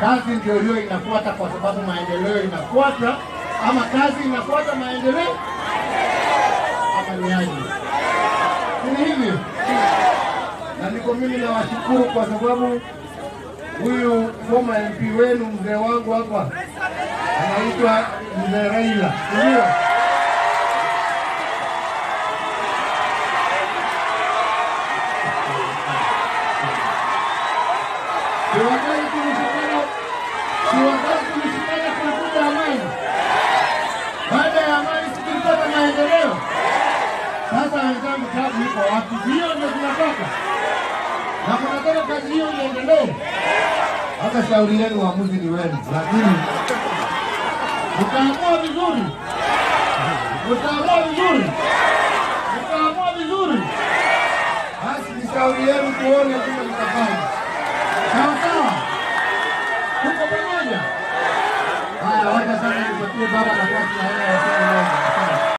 kazi ndio hiyo inafuata, kwa sababu maendeleo inafuata, ama kazi inafuata maendeleo, ama ni aje? Ni hivyo? Na niko mimi nawashukuru kwa sababu huyu former MP wenu mzee wangu hapa anaitwa mzee Raila, ndio Siwataki tulishikana, siwataki wenzangu, kwa wapi? Hiyo ndio tunataka, na tunataka kazi hiyo iendelee. Hata shauri yenu, uamuzi ni wenu, lakini mtaamua vizuri, mtaamua vizuri, mtaamua vizuri, basi ni shauri yenu, tuone kama mtafanya sawa sawa. Tuko pamoja. Haya, wacha sasa nipatie baba nafasi